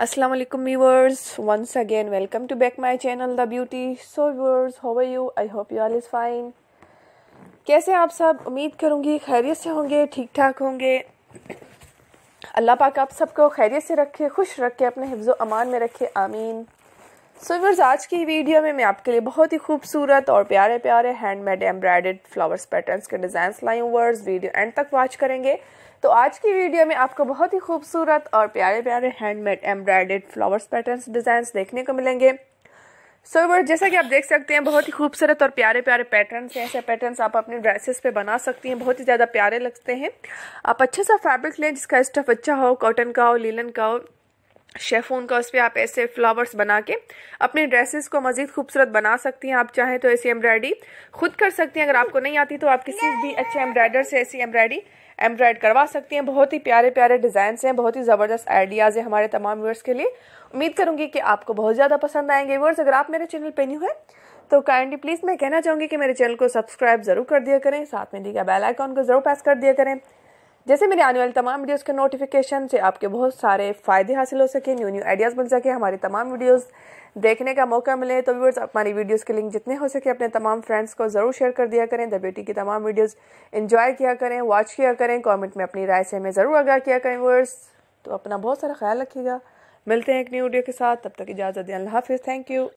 अस्सलाम वालेकुम once again welcome to back my channel the beauty so viewers how are you I hope you all is fine कैसे आप सब? उम्मीद करूँगी खैरियत से होंगे ठीक ठाक होंगे। अल्लाह पाक आप सबको खैरियत से रखे, खुश रखे, अपने हिफ्ज़ अमान में रखे, आमीन। सो व्यूअर्स आज की वीडियो में मैं आपके लिए बहुत ही खूबसूरत और प्यारे प्यारे हैंडमेड एम्ब्रॉयडेड फ्लावर्स पैटर्न्स के डिज़ाइन लाई वर्स वीडियो एंड तक वॉच करेंगे। तो आज की वीडियो में आपको बहुत ही खूबसूरत और प्यारे प्यारे handmade embroidered flowers patterns design देखने को मिलेंगे। सो so, जैसा कि आप देख सकते हैं बहुत ही खूबसूरत और प्यारे प्यारे पैटर्न्स हैं। ऐसे पैटर्न्स आप अपने ड्रेसेस पे बना सकती हैं। बहुत ही ज़्यादा प्यारे लगते हैं। आप अच्छे सा फैब्रिक लें जिसका स्टफ़ अच्छा हो कॉटन का हो लीलन का हो शेफोन का उस पर आप ऐसे फ्लावर्स बना के अपने ड्रेसेस को मज़ीद खूबसूरत बना सकती हैं। आप चाहें तो ऐसी एम्ब्रॉयडरी खुद कर सकती हैं। अगर आपको नहीं आती तो आप किसी भी अच्छे एम्ब्रॉयडर से ऐसी एम्ब्रॉयडरी एम्ब्रॉयड करवा सकती हैं। बहुत ही प्यारे प्यारे डिज़ाइन हैं। बहुत ही ज़बरदस्त आइडियाज़ हैं हमारे तमाम व्यूअर्स के लिए। उम्मीद करूँगी कि आपको बहुत ज़्यादा पसंद आएँगे व्यूअर्स। अगर आप मेरे चैनल पर न्यू है तो काइंडली प्लीज़ मैं कहना चाहूँगी कि मेरे चैनल को सब्सक्राइब ज़रूर कर दिया करें। साथ में दिया बेल आइकॉन को ज़रूर प्रेस कर दिया करें। जैसे मेरे आने वाले तमाम वीडियोस के नोटिफिकेशन से आपके बहुत सारे फ़ायदे हासिल हो सके न्यू न्यू आइडियाज़ बन सके, हमारी तमाम वीडियोस देखने का मौका मिले। तो व्यूअर्स हमारी वीडियोस के लिंक जितने हो सके, अपने तमाम फ्रेंड्स को ज़रूर शेयर कर दिया करें। द ब्यूटी की तमाम वीडियोस इन्जॉय किया करें वॉच किया करें। कॉमेंट में अपनी राय से हमें ज़रूर आगाह किया करें व्यूअर्स तो अपना बहुत सारा ख्याल रखिएगा। मिलते हैं एक न्यू वीडियो के साथ। तब तक इजाज़त दें। अल्लाह हाफिज़। Thank you